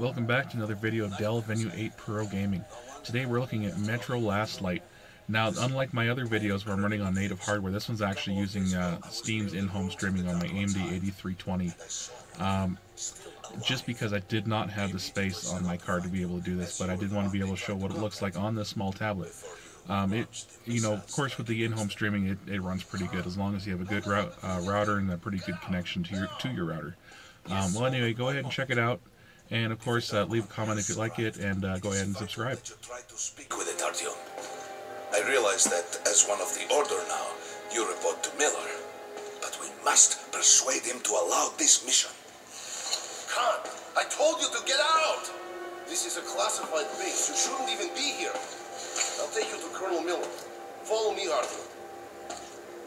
Welcome back to another video of Dell Venue 8 Pro Gaming. Today we're looking at Metro Last Light. Now, unlike my other videos where I'm running on native hardware, this one's actually using uh, Steam's in-home streaming on my AMD 8320. Um, just because I did not have the space on my card to be able to do this, but I did want to be able to show what it looks like on this small tablet. Um, it, you know, of course, with the in-home streaming, it, it, runs pretty good as long as you have a good route, uh, router and a pretty good connection to your to your router. Um, well, anyway, go ahead and check it out, and of course, uh, leave a comment if you like it, and uh, go ahead and subscribe. To try to speak with it, Artyom. I realize that as one of the Order now, you report to Miller, but we must persuade him to allow this mission. Khan, I told you to get out! This is a classified base. You shouldn't even be here. I'll take you to Colonel Miller. Follow me, Artyom.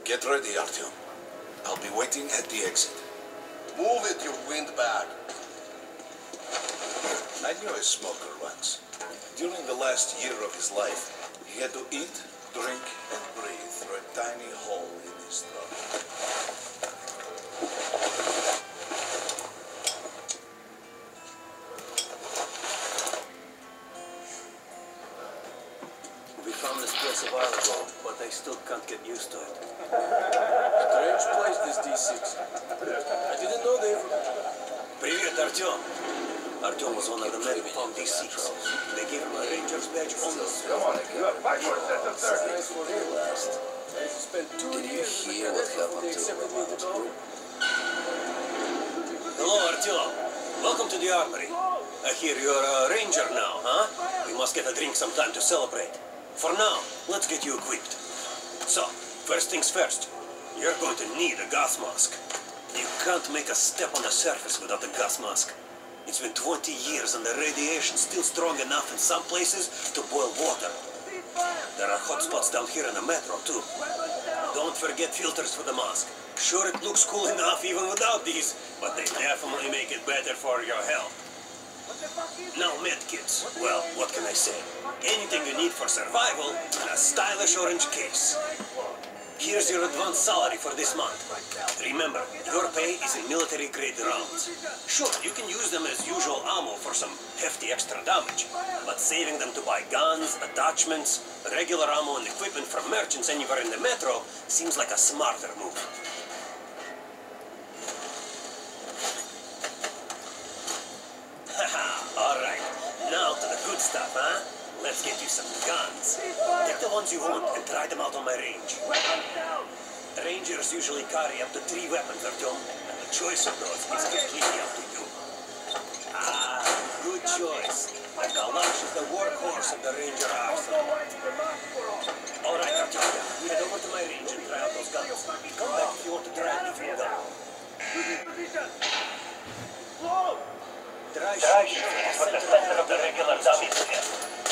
Get ready, Artyom. I'll be waiting at the exit. Move it, you windbag. I knew a smoker once. During the last year of his life, he had to eat, drink, and breathe through a tiny hole in his throat. We found this place a while ago, but I still can't get used to it. Strange place, this D6. I didn't know they were... Привет, Артем. Artyom was one of the men from D6. They gave him a ranger's badge on the. You have five more of service. for last. Did you hear what happened to Romanov's group? Hello, Artyom. Welcome to the armory. I hear you're a ranger now, huh? We must get a drink sometime to celebrate. For now, let's get you equipped. So, first things first, you're going to need a gas mask. You can't make a step on the surface without a gas mask. It's been 20 years and the radiation's still strong enough in some places to boil water. There are hot spots down here in the metro, too. Don't forget filters for the mask. Sure, it looks cool enough even without these, but they definitely make it better for your health. Now, medkits. Well, what can I say? Anything you need for survival in a stylish orange case. Here's your advance salary for this month. Remember, your pay is in military grade rounds. Sure, you can use them as usual ammo for some hefty extra damage, but saving them to buy guns, attachments, regular ammo and equipment from merchants anywhere in the metro seems like a smarter move. Alright. Now to the good stuff, huh? Let's get you some guns. Take the ones you want and try them out on my range. Rangers usually carry up to three weapons, Artyom, and the choice of those is completely up to you. Ah, good choice. The Kalash is the workhorse of the Ranger arsenal. Alright, Artyom, head over to my range and try out those guns. Come back if you want to try a different gun. Try shooting for the center of the regular dummy pit.